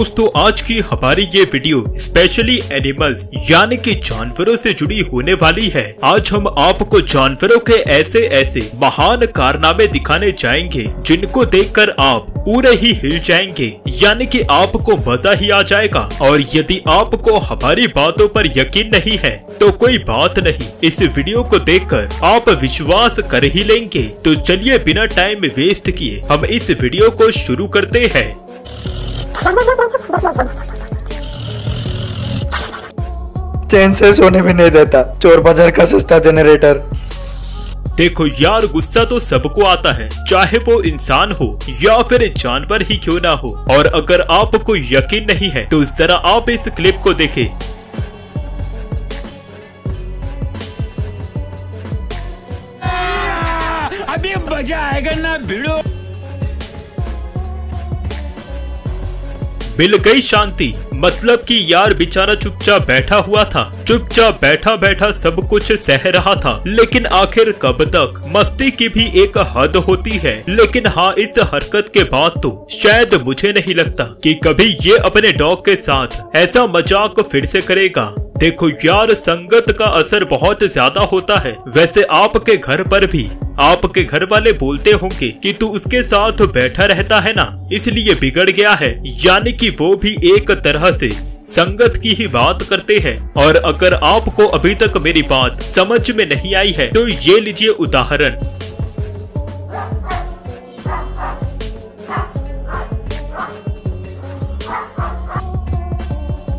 दोस्तों आज की हमारी ये वीडियो स्पेशली एनिमल्स यानी कि जानवरों से जुड़ी होने वाली है। आज हम आपको जानवरों के ऐसे ऐसे महान कारनामे दिखाने जाएँगे जिनको देखकर आप पूरे ही हिल जाएँगे यानी कि आपको मज़ा ही आ जाएगा। और यदि आपको हमारी बातों पर यकीन नहीं है तो कोई बात नहीं इस वीडियो को देखकर आप विश्वास कर ही लेंगे। तो चलिए बिना टाइम वेस्ट किए हम इस वीडियो को शुरू करते हैं। चैन से सोने भी नहीं देता। चोर बाज़ार का सस्ता जनरेटर देखो यार गुस्सा तो सबको आता है चाहे वो इंसान हो या फिर जानवर ही क्यों ना हो। और अगर आपको यकीन नहीं है तो जरा आप इस क्लिप को देखें। अभी मज़ा आएगा ना भिड़ो। मिल गई शांति। मतलब कि यार बेचारा चुपचाप बैठा हुआ था। चुपचाप बैठा बैठा सब कुछ सह रहा था। लेकिन आखिर कब तक? मस्ती की भी एक हद होती है। लेकिन हाँ इस हरकत के बाद तो शायद मुझे नहीं लगता कि कभी ये अपने डॉग के साथ ऐसा मज़ाक फिर से करेगा। देखो यार, संगत का असर बहुत ज़्यादा होता है। वैसे आपके घर पर भी, आपके घर वाले बोलते होंगे कि तू उसके साथ बैठा रहता है ना? इसलिए बिगड़ गया है। यानी कि वो भी एक तरह से संगत की ही बात करते हैं। और अगर आपको अभी तक मेरी बात समझ में नहीं आई है तो ये लीजिए उदाहरण।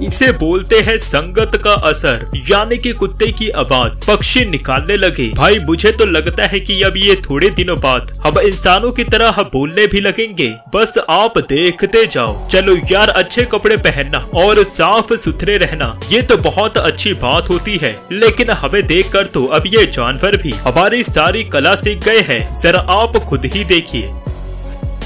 इसे बोलते हैं संगत का असर, यानी कि कुत्ते की आवाज़। पक्षी निकालने लगे। भाई, मुझे तो लगता है कि अब ये थोड़े दिनों बाद हम इंसानों की तरह बोलने भी लगेंगे। बस आप देखते जाओ। चलो यार, अच्छे कपड़े पहनना और साफ़ सुथरे रहना, ये तो बहुत अच्छी बात होती है। लेकिन हमें देख कर तो अब ये जानवर भी हमारी सारी कला सीख गए हैं। जरा आप खुद ही देखिए।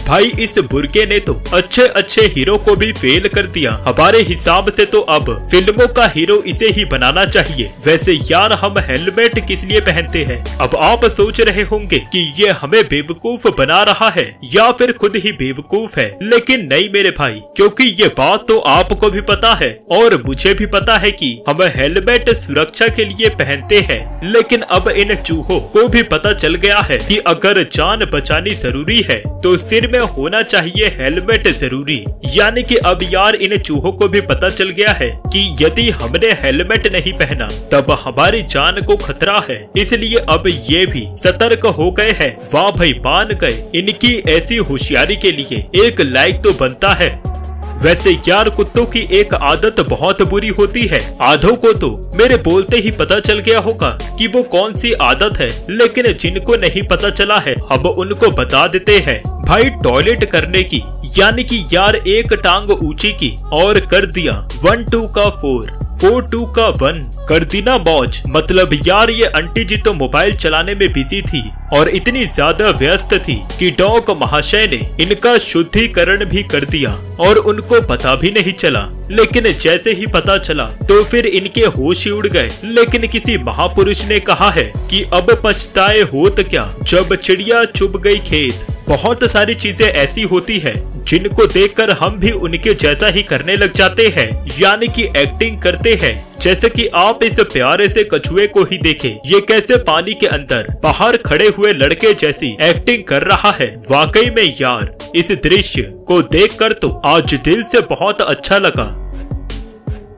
भाई, इस बुरके ने तो अच्छे अच्छे हीरो को भी फेल कर दिया। हमारे हिसाब से तो अब फ़िल्मों का हीरो इसे ही बनाना चाहिए। वैसे यार, हम हेलमेट किस लिए पहनते हैं? अब आप सोच रहे होंगे कि ये हमें बेवकूफ़ बना रहा है, या फिर खुद ही बेवकूफ़ है। लेकिन नहीं मेरे भाई, क्योंकि ये बात तो आपको भी पता है, और मुझे भी पता है कि हम हेलमेट सुरक्षा के लिए पहनते हैं। लेकिन अब इन चूहों को भी पता चल गया है कि अगर जान बचानी ज़रूरी है तो सिर में होना चाहिए हेलमेट ज़रूरी। यानी कि अब यार इन चूहों को भी पता चल गया है कि यदि हमने हेलमेट नहीं पहना, तब हमारी जान को खतरा है। इसलिए अब ये भी सतर्क हो गए हैं। वाह भाई, मान गए। इनकी ऐसी होशियारी के लिए एक लाइक तो बनता है। वैसे यार कुत्तों की एक आदत बहुत बुरी होती है। आधों को तो मेरे बोलते ही पता चल गया होगा कि वो कौन सी आदत है, लेकिन जिनको नहीं पता चला है, अब उनको बता देते हैं। भाई टॉयलेट करने की, यानी कि यार एक टांग ऊँची की, और कर दिया वन टू का फोर फोर टू का वन कर दी ना मौज मतलब यार ये आंटी जी तो मोबाइल चलाने में बिज़ी थी, और इतनी ज़्यादा व्यस्त थी कि डॉग महाशय ने इनका शुद्धिकरण भी कर दिया, और उनको पता भी नहीं चला। लेकिन जैसे ही पता चला तो फिर इनके होश ही उड़ गए। लेकिन किसी महापुरुष ने कहा है कि अब पछताए होत क्या? जब चिड़िया चुभ गई खेत बहुत सारी चीज़ें ऐसी होती है, जिनको देखकर हम भी उनके जैसा ही करने लग जाते हैं, यानी कि एक्टिंग करते हैं। जैसे कि आप इस प्यारे से कछुए को ही देखें, ये कैसे पानी के अंदर बाहर खड़े हुए लड़के जैसी एक्टिंग कर रहा है। वाकई में यार, इस दृश्य को देखकर तो आज दिल से बहुत अच्छा लगा।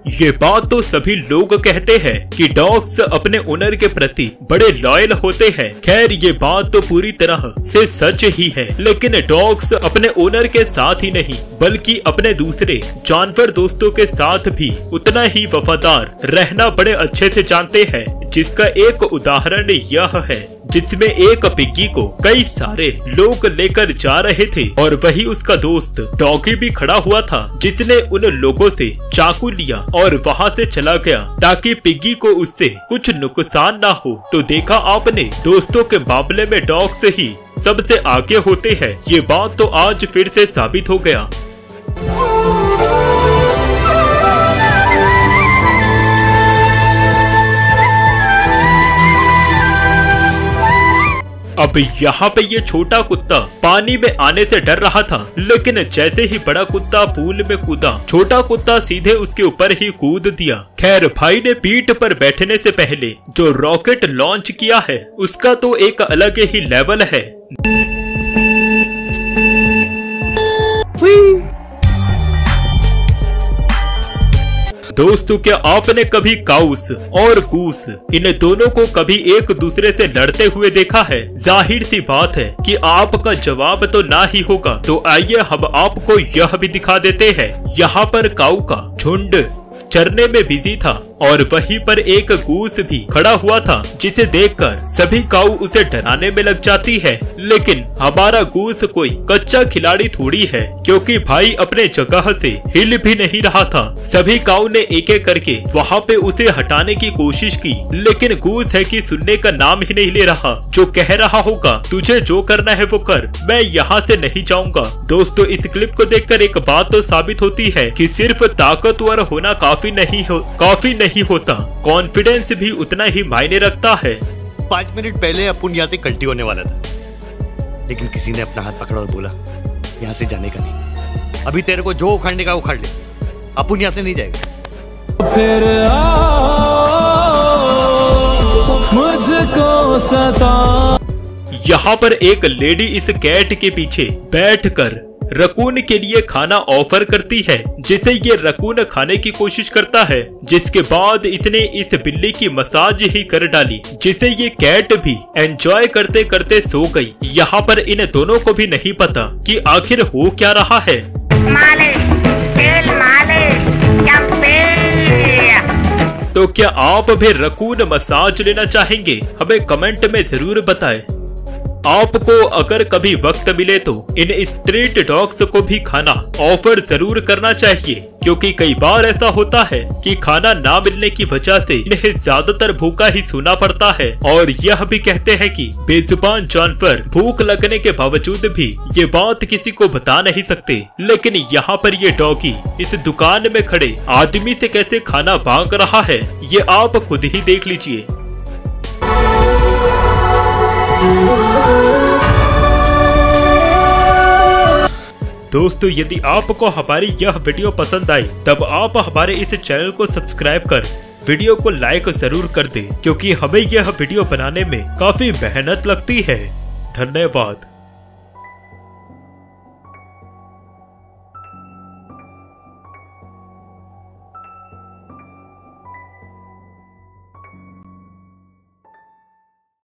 ये बात तो सभी लोग कहते हैं कि डॉग्स अपने ओनर के प्रति बड़े लॉयल होते हैं। खैर, ये बात तो पूरी तरह से सच ही है। लेकिन डॉग्स अपने ओनर के साथ ही नहीं, बल्कि अपने दूसरे जानवर दोस्तों के साथ भी उतना ही वफादार, रहना बड़े अच्छे से जानते हैं। जिसका एक उदाहरण यह है, जिसमें एक पिग्गी को कई सारे लोग लेकर जा रहे थे और वही उसका दोस्त डॉगी भी खड़ा हुआ था, जिसने उन लोगों से चाकू लिया और वहाँ से चला गया ताकि पिग्गी को उससे कुछ नुकसान ना हो। तो देखा आपने, दोस्तों के मामले में डॉग से ही सबसे आगे होते हैं। ये बात तो आज फिर से साबित हो गया। अब यहाँ पे ये छोटा कुत्ता पानी में आने से डर रहा था, लेकिन जैसे ही बड़ा कुत्ता पूल में कूदा, छोटा कुत्ता सीधे उसके ऊपर ही कूद दिया। खैर, भाई ने पीठ पर बैठने से पहले जो रॉकेट लॉन्च किया है, उसका तो एक अलग ही लेवल है। दोस्तों, क्या आपने कभी काउस और कूस, इन दोनों को कभी एक दूसरे से लड़ते हुए देखा है? ज़ाहिर सी बात है कि आपका जवाब तो ना ही होगा। तो आइए हम आपको यह भी दिखा देते हैं। यहाँ पर काऊ का झुंड चरने में बिज़ी था। और वहीं पर एक गूस भी खड़ा हुआ था, जिसे देखकर सभी काऊ उसे डराने में लग जाती है। लेकिन हमारा गूस कोई कच्चा खिलाड़ी थोड़ी है, क्योंकि भाई अपने जगह से हिल भी नहीं रहा था। सभी काऊ ने एक एक करके वहाँ पे उसे हटाने की कोशिश की, लेकिन गूस है की सुनने का नाम ही नहीं ले रहा। जो कह रहा होगा, तुझे जो करना है वो कर, मैं यहाँ से नहीं जाऊँगा। दोस्तों, इस क्लिप को देखकर एक बात तो साबित होती है कि सिर्फ़ ताकतवर होना काफ़ी नहीं हो, काफ़ी नहीं होता। कॉन्फिडेंस भी उतना ही मायने रखता है। पाँच मिनट पहले अपुन यहाँ से कल्टी होने वाला था। लेकिन किसी ने अपना हाथ पकड़ा और बोला यहाँ से जाने का नहीं। अभी तेरे को जो उखाड़ने का उखाड़ ले। अपुन यहाँ से नहीं जाएगा। फिर मुझको सता यहाँ पर एक लेडी इस कैट के पीछे बैठकर रकून के लिए खाना ऑफ़र करती है जिसे ये रकून खाने की कोशिश करता है जिसके बाद इसने इस बिल्ली की मसाज ही कर डाली जिसे ये कैट भी एंजॉय करते करते सो गई। यहाँ पर इन दोनों को भी नहीं पता कि आखिर हो क्या रहा है। मालिश तेल मालिश तो क्या आप भी रकून मसाज लेना चाहेंगे? हमें कमेंट में ज़रूर बताएँ। आपको अगर कभी वक्त मिले तो इन स्ट्रीट डॉग्स को भी खाना ऑफ़र ज़रूर करना चाहिए, क्योंकि कई बार ऐसा होता है कि खाना ना मिलने की वजह से इन्हें ज़्यादातर भूखा ही सुना पड़ता है। और यह भी कहते हैं कि बेजुबान जानवर भूख लगने के बावजूद भी ये बात किसी को बता नहीं सकते। लेकिन यहाँ पर ये डॉगी इस दुकान में खड़े आदमी से कैसे खाना मांग रहा है, ये आप खुद ही देख लीजिए। दोस्तों, यदि आपको हमारी यह वीडियो पसंद आई, तब आप हमारे इस चैनल को सब्सक्राइब कर वीडियो को लाइक ज़रूर कर दे, क्योंकि हमें यह वीडियो बनाने में काफ़ी मेहनत लगती है। धन्यवाद।